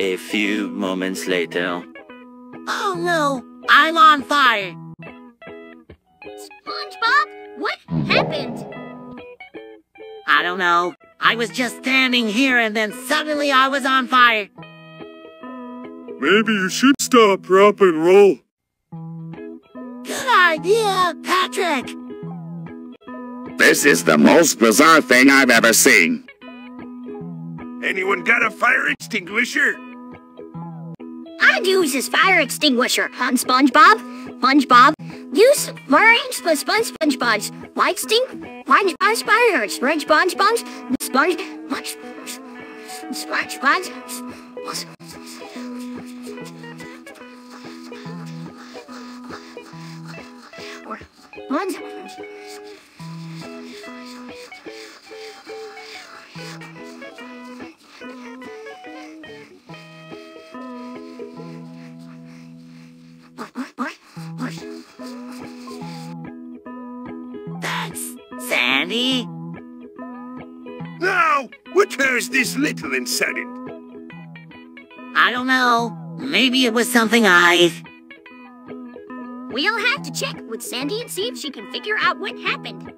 A few moments later. Oh no, I'm on fire. SpongeBob, what happened? I don't know. I was just standing here and then suddenly I was on fire. Maybe you should stop rock and roll. Good idea, Patrick. This is the most bizarre thing I've ever seen. Anyone got a fire extinguisher? I'd use this fire extinguisher on SpongeBob. SpongeBob, use fire sponge sponge SpongeBob's white stink, white sponge fire, sponge sponge sponge, sponge, sponge, sponge, sponge. One. Sandy. Now, what turns this little and sudden? I don't know. Maybe it was something I... We'll have to check with Sandy and see if she can figure out what happened.